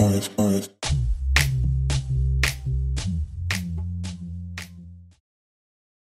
Alright, alright.